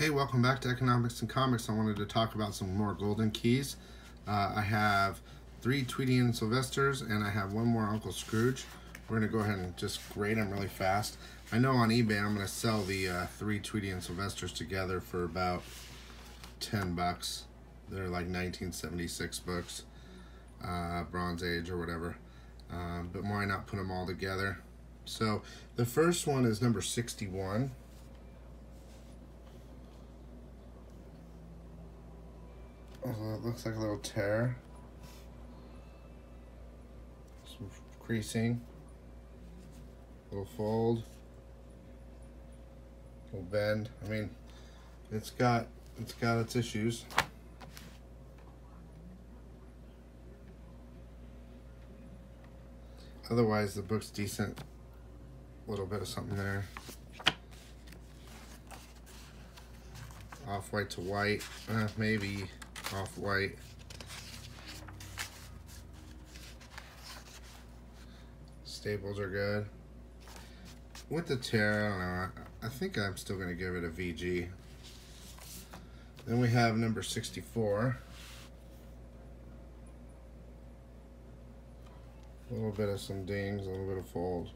Hey, welcome back to Economics in Comics. I wanted to talk about some more golden keys. Uh, I have three Tweety and Sylvesters, and I have one more Uncle Scrooge. We're going to go ahead and just grade them really fast. I know on eBay I'm going to sell the uh, three Tweety and Sylvesters together for about 10 bucks. They're like 1976 books, uh, Bronze Age or whatever. Um, but why not put them all together? So the first one is number 61. It looks like a little tear. Some creasing. Little fold. Little bend. I mean, it's got it's got its issues. Otherwise, the book's decent. A little bit of something there. Off white to white, uh, maybe off-white. Staples are good. With the tear, I. I, think I'm still going to give it a VG. Then we have number 64. A little bit of some dings, a little bit of fold.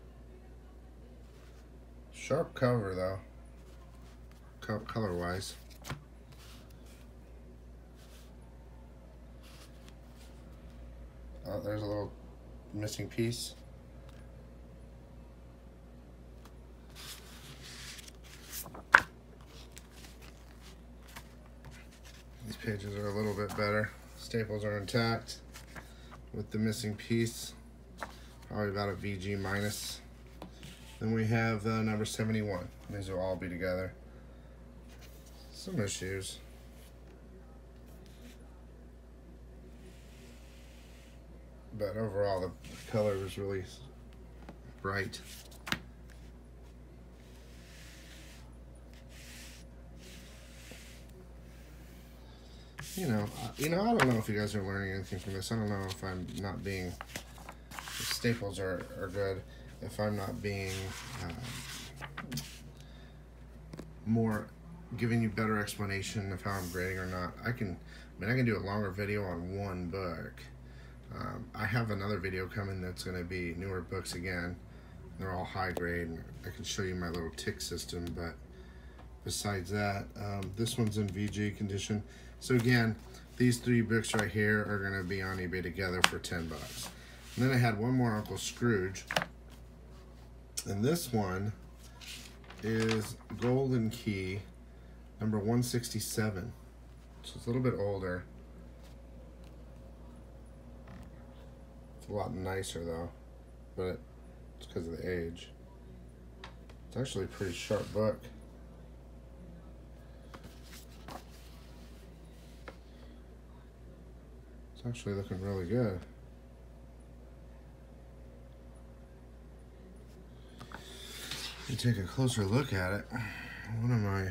Sharp cover though, Co color wise. Oh, there's a little missing piece. These pages are a little bit better. Staples are intact with the missing piece. Probably about a VG minus. Then we have uh, number 71. These will all be together. Some issues. But overall the color was really bright. You know, you know, I don't know if you guys are learning anything from this. I don't know if I'm not being, staples are, are good, if I'm not being uh, more, giving you better explanation of how I'm grading or not. I can, I mean, I can do a longer video on one book um, I have another video coming that's going to be newer books again. They're all high grade. I can show you my little tick system, but besides that, um, this one's in VG condition. So again, these three books right here are going to be on eBay together for 10 bucks. And then I had one more Uncle Scrooge. And this one is Golden Key, number 167. So it's a little bit older. It's a lot nicer though, but it's because of the age. It's actually a pretty sharp book. It's actually looking really good. Let take a closer look at it. What am I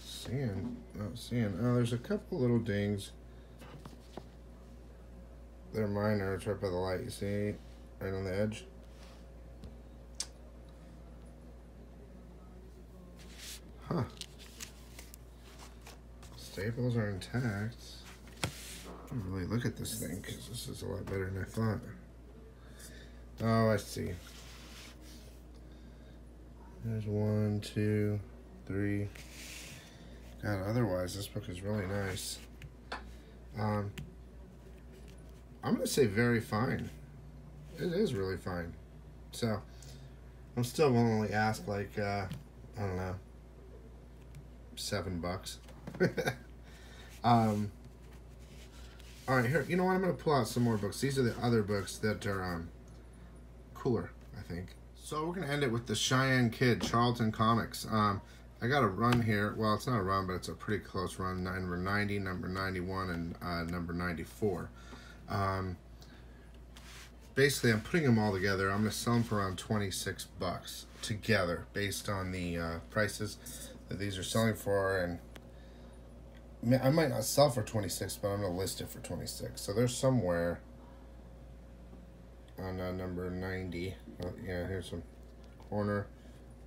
seeing? Not seeing. Oh, there's a couple little dings. They're minor. It's right by the light. You see? Right on the edge. Huh. Staples are intact. I really look at this thing because this is a lot better than I thought. Oh, I see. There's one, two, three. God, otherwise this book is really nice. Um, I'm going to say very fine. It is really fine. So, I'm still only ask like, uh, I don't know, seven bucks. um, all right, here, you know what? I'm going to pull out some more books. These are the other books that are um, cooler, I think. So we're going to end it with The Cheyenne Kid, Charlton Comics. Um, I got a run here. Well, it's not a run, but it's a pretty close run. Number 90, number 91, and uh, number 94. Um, basically, I'm putting them all together. I'm going to sell them for around 26 bucks together based on the uh, prices that these are selling for. And I might not sell for 26, but I'm going to list it for 26. So there's somewhere on uh, number 90. Oh, yeah, here's some corner,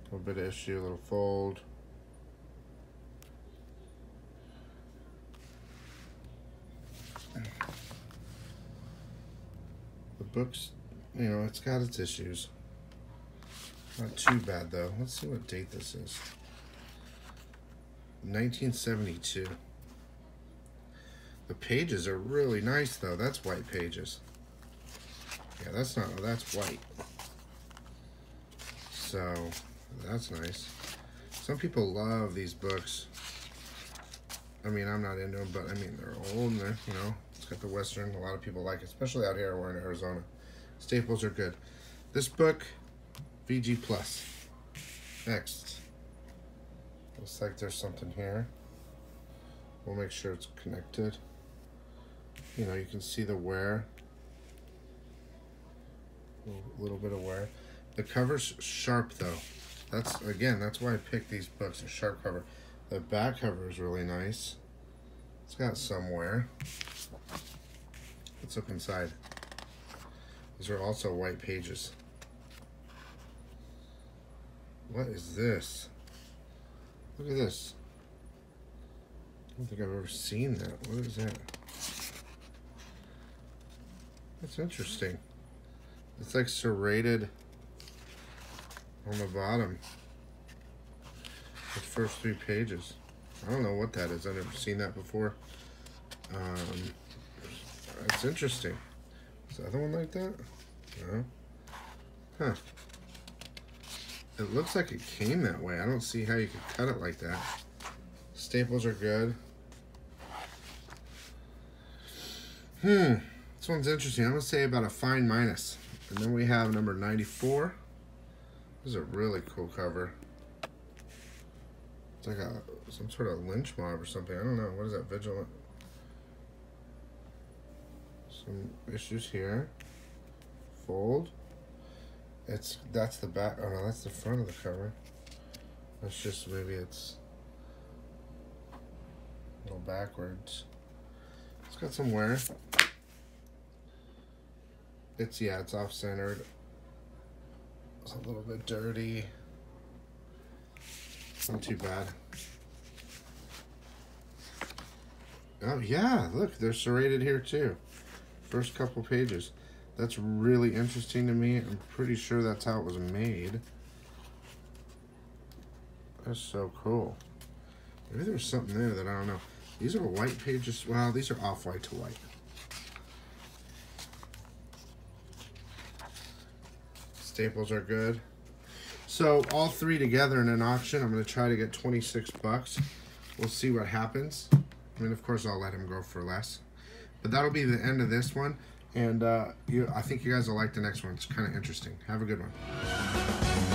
a little bit of issue, a little fold, book's, you know, it's got its issues. Not too bad though. Let's see what date this is. 1972. The pages are really nice though. That's white pages. Yeah, that's not, that's white. So, that's nice. Some people love these books. I mean, I'm not into them, but I mean, they're old and they're, you know, it's got the Western. A lot of people like it, especially out here. We're in Arizona. Staples are good. This book, VG Plus. Next. Looks like there's something here. We'll make sure it's connected. You know, you can see the wear. A little bit of wear. The cover's sharp though. That's again, that's why I picked these books. A sharp cover. The back cover is really nice. It's got some wear. Let's look inside. These are also white pages. What is this? Look at this. I don't think I've ever seen that. What is that? That's interesting. It's like serrated on the bottom. First three pages. I don't know what that is. I've never seen that before. Um, it's interesting. Is the other one like that? No. Huh. It looks like it came that way. I don't see how you could cut it like that. Staples are good. Hmm. This one's interesting. I'm going to say about a fine minus. And then we have number 94. This is a really cool cover. Like a some sort of lynch mob or something. I don't know. What is that? Vigilant. Some issues here. Fold. It's that's the back. Oh no, that's the front of the cover. That's just maybe it's a little backwards. It's got some wear. It's yeah, it's off centered. It's a little bit dirty. Not too bad. Oh yeah, look, they're serrated here too. First couple pages. That's really interesting to me. I'm pretty sure that's how it was made. That's so cool. Maybe there's something there that I don't know. These are white pages. Well, these are off-white to white. Staples are good. So all three together in an auction, I'm going to try to get 26 bucks. We'll see what happens. I mean, of course, I'll let him go for less. But that'll be the end of this one. And uh, you, I think you guys will like the next one. It's kind of interesting. Have a good one.